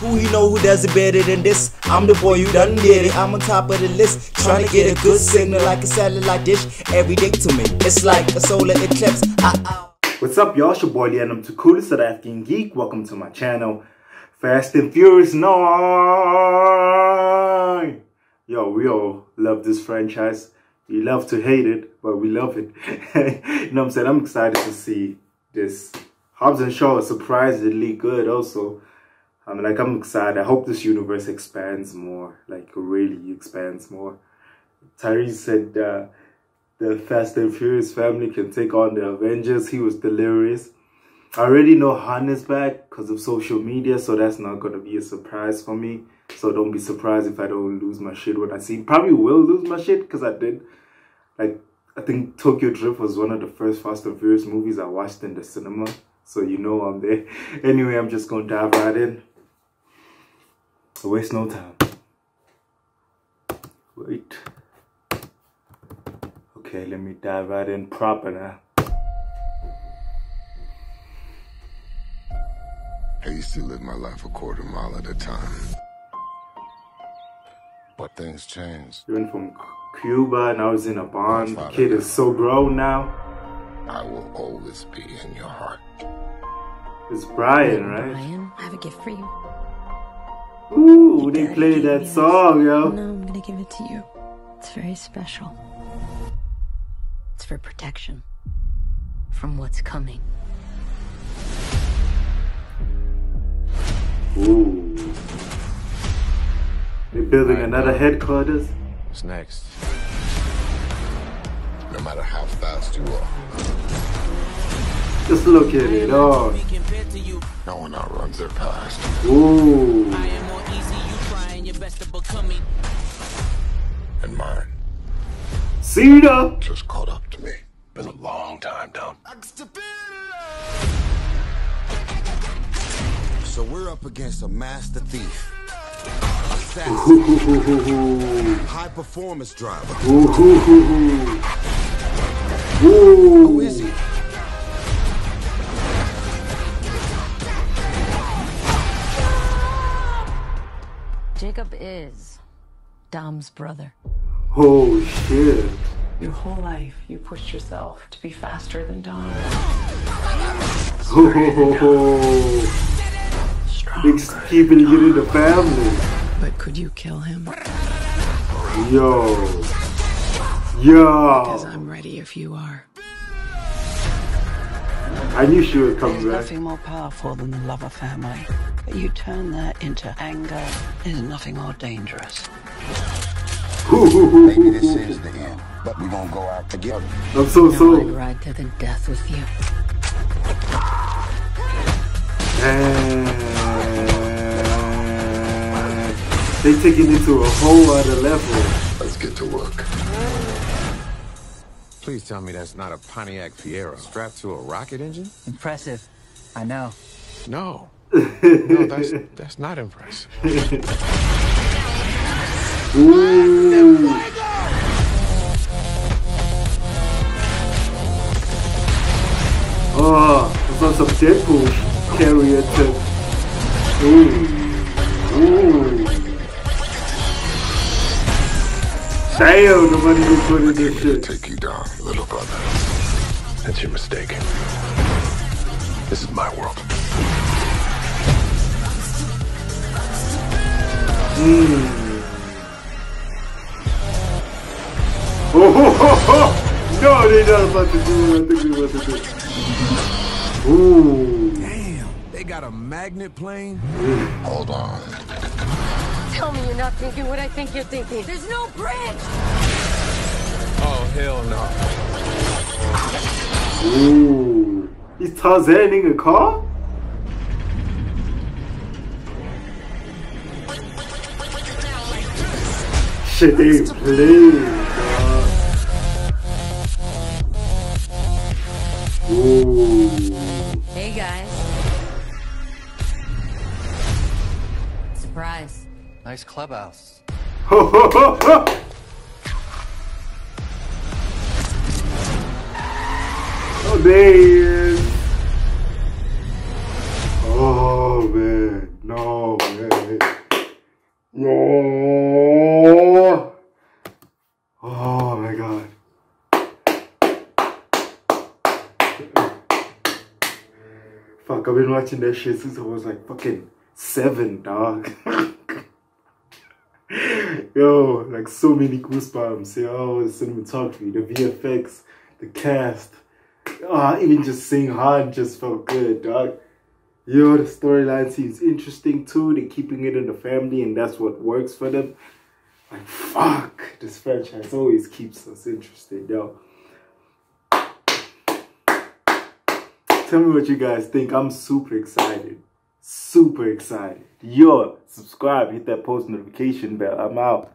Who he know who does it better than this? I'm the boy you done get it. I'm on top of the list, trying to get a good signal like a satellite dish. Every day to me, it's like a solar eclipse. Ah, What's up, y'all? It's your boy I'm the coolest South African geek. Welcome to my channel, Fast and Furious 9. Yo, we all love this franchise. We love to hate it, but we love it. you know what I'm saying? I'm excited to see this. Hobbs and Shaw is surprisingly good also. I mean, like, I'm excited. I hope this universe expands more, like, really expands more. Tyrese said uh, the Fast and Furious family can take on the Avengers. He was delirious. I already know Han is back because of social media, so that's not going to be a surprise for me. So don't be surprised if I don't lose my shit when I see. Probably will lose my shit because I did. Like, I think Tokyo Drift was one of the first Fast and Furious movies I watched in the cinema. So you know I'm there. Anyway, I'm just going to dive right in. Waste no time. Wait. Okay, let me dive right in proper now. I used to live my life a quarter mile at a time. But things changed. He went from Cuba and I was in a bond. The kid is so grown now. I will always be in your heart. It's Brian, right? Brian, I have a gift for you. Ooh, Your they daddy played that song, yo. No, I'm gonna give it to you. It's very special. It's for protection from what's coming. Ooh. They're building another headquarters. What's next? No matter how fast you are, Just look at it. Oh, no one outruns their past. ooh. Cedar. just caught up to me. Been a long time, Dom. So we're up against a master thief, assassin, high performance driver. Who is he? Jacob is Dom's brother. Oh shit. Your whole life, you pushed yourself to be faster than Dom. Oh. Just keeping it in the family. But could you kill him? Yo. Yo. Because I'm ready if you are. I knew she would come There's back. nothing more powerful than the love of family. But you turn that into anger. There's nothing more dangerous. Maybe this is the end, but we're gonna go out together. I'm so No, I'd so. ride to the death with you. Damn. They taking it to a whole other level. Let's get to work. Please tell me that's not a Pontiac Fiero strapped to a rocket engine? Impressive. I know. No. No, that's that's not impressive. Ooh. Ah, oh, on some Deadpool carrier too. Ooh. Ooh. Damn, nobody can put in this shit. Take you down, little brother. That's your mistake. This is my world. Oh, No, about to do what I think they're about to do. Ooh. Damn, they got a magnet plane? Hold on. Tell me you're not thinking what I think you're thinking. There's no bridge! Oh hell no. Ooh. He's Tarzaning a car? Shit, they played, Surprise. Nice clubhouse. Ho, ho, ho, ho. Oh, there he is. Oh, man. No. man. No. Oh my god. Fuck, I've been watching that shit since I was like fucking seven, dog. Yo, like so many goosebumps. Yo, the cinematography, the VFX, the cast. Oh, even just seeing Han just felt good, dog. Yo, the storyline seems interesting too. They're keeping it in the family, and that's what works for them. Like, fuck, this franchise always keeps us interested, yo. Tell me what you guys think. I'm super excited. Super excited. Yo, subscribe, hit that post notification bell. I'm out.